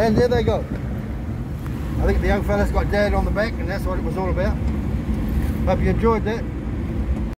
And there they go. I think the young fella's got dad on the back and that's what it was all about. Hope you enjoyed that.